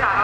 打了。